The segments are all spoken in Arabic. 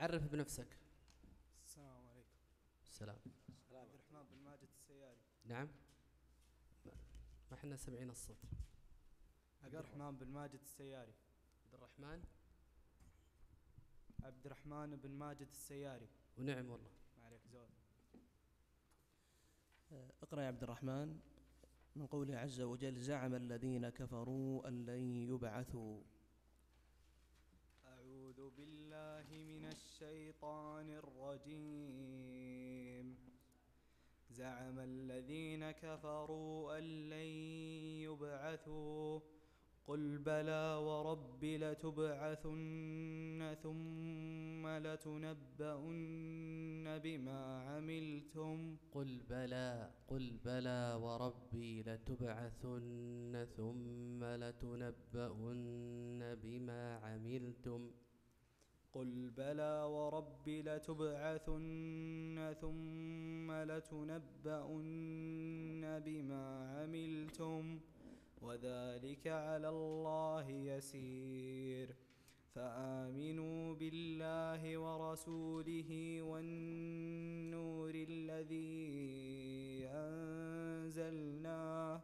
عرف بنفسك. السلام عليكم. السلام. عبد الرحمن بن ماجد السياري. نعم. ما- إحنا سامعين الصوت. عبد الرحمن بن ماجد السياري. عبد الرحمن؟ عبد الرحمن بن ماجد السياري. ونعم والله. ما عليك زود اقرأ يا عبد الرحمن من قوله عز وجل زعم الذين كفروا أن لن يبعثوا. أعوذ بالله من الشيطان الرجيم. زعم الذين كفروا أن لن يبعثوا. قل بلى ورب لتبعثن ثم لتنبؤن بما عملتم. قل بلى قل بلى وربي لتبعثن ثم لتنبؤن بما عملتم. قل بلى ورب لتبعثن ثم لتنبؤن بما عملتم وذلك على الله يسير فآمنوا بالله ورسوله والنور الذي أنزلناه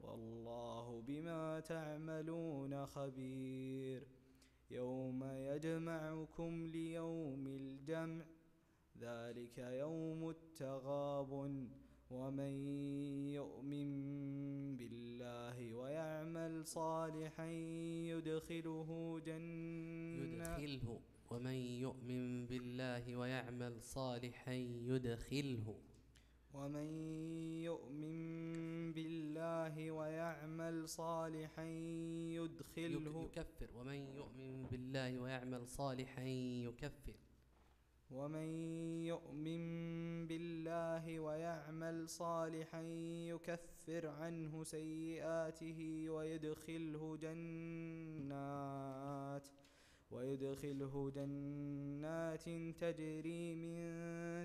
والله بما تعملون خبير يوم يجمعكم ليوم الجمع ذلك يوم التغابن. ومن يؤمن بالله ويعمل صالحا يدخله جنة. يدخله. ومن يؤمن بالله ويعمل صالحا يدخله. ومن يؤمن بالله ويعمل صالحا يدخله. يك- يكفر. ومن بالله ويعمل صالحا يكفر. ومن يؤمن بالله ويعمل صالحا يكفر عنه سيئاته ويدخله جنات ويدخله جنات تجري من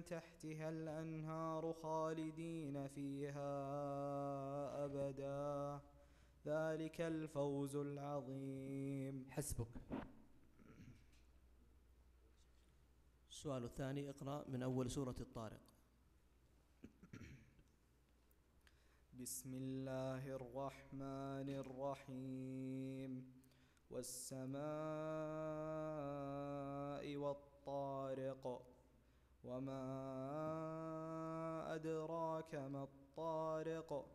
تحتها الأنهار خالدين فيها أبدا. ذلك الفوز العظيم. حسبك. السؤال الثاني اقرأ من أول سورة الطارق. بسم الله الرحمن الرحيم. والسماء والطارق. وما أدراك ما الطارق.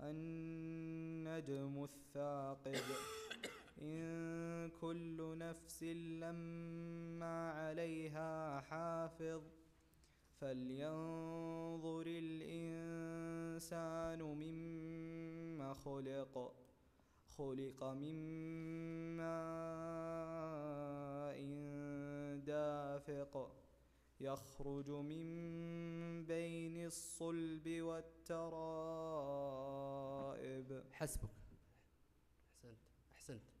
النجم الثاقب. إن كل نفس لما عليها حافظ. فلينظر الإنسان مما خلق خلق من ماء دافق. يخرج من بين الصلب والترائب. حسبك. أحسنت. أحسنت.